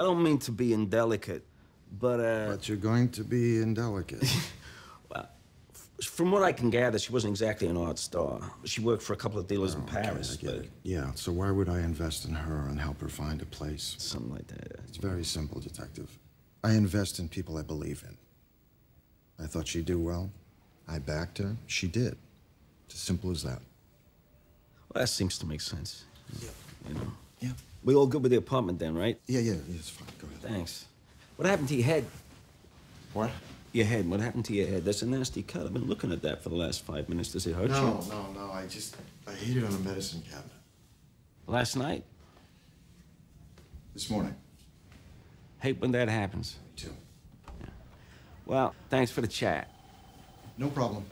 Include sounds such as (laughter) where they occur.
I don't mean to be indelicate, but, uh... But you're going to be indelicate. (laughs) well, from what I can gather, she wasn't exactly an art star. She worked for a couple of dealers oh, in Paris, okay, but... Yeah, so why would I invest in her and help her find a place? Something like that. It's very simple, Detective. I invest in people I believe in. I thought she'd do well. I backed her. She did. It's as simple as that. Well, that seems to make sense. Yeah. You know? Yeah. We all good with the apartment then, right? Yeah, yeah, yeah, it's fine. Go ahead. Thanks. What happened to your head? What? Your head. What happened to your head? That's a nasty cut. I've been looking at that for the last five minutes. Does it hurt no, you? No, no, no. I just I hit it on a medicine cabinet. Last night? This morning. Hate when that happens. Me too. Well, thanks for the chat. No problem.